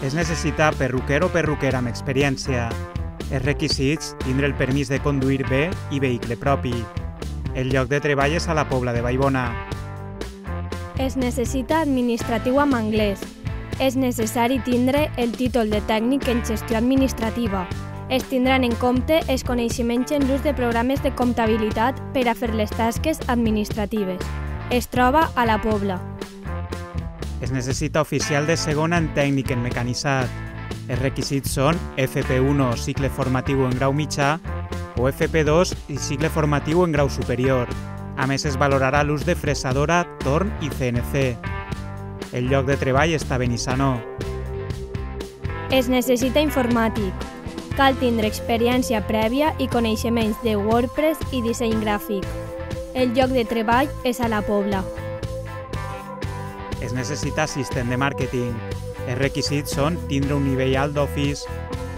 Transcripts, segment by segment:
Es necessita perruquer o perruquera amb experiència. Els requisits, tindre el permís de conduir bé i vehicle propi. El lloc de treball és a la Pobla de Vallbona. Es necessita administratiu amb anglès. És necessari tindre el títol de tècnic en gestió administrativa. Es tindran en compte els coneixements en l'ús de programes de comptabilitat per a fer les tasques administratives. Es troba a la Pobla. Es necessita oficial de segona en tècnic en mecanitzat. Els requisits són FP1 cicle formatiu en grau mitjà o FP2 i cicle formatiu en grau superior. A més, es valorarà l'ús de fresadora, torn i CNC. El lloc de treball està a Benissanó. Es necessita informàtic. Cal tindre experiència prèvia i coneixements de WordPress i disseny gràfic. El lloc de treball és a la Pobla. Es necessita assistent de màrqueting. Els requisits són tindre un nivell alt d'Office,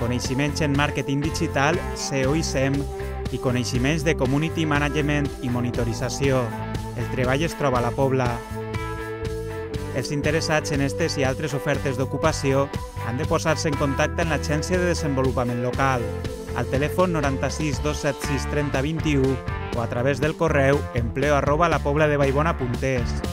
coneixements en màrqueting digital, SEO i SEM i coneixements de Community Management i monitorització. El treball es troba a la Pobla. Els interessats en aquestes i altres ofertes d'ocupació han de posar-se en contacte amb l'Agència de Desenvolupament Local al telèfon 96 276 30 21 o a través del correu empleo arroba lapobladevallbona.es.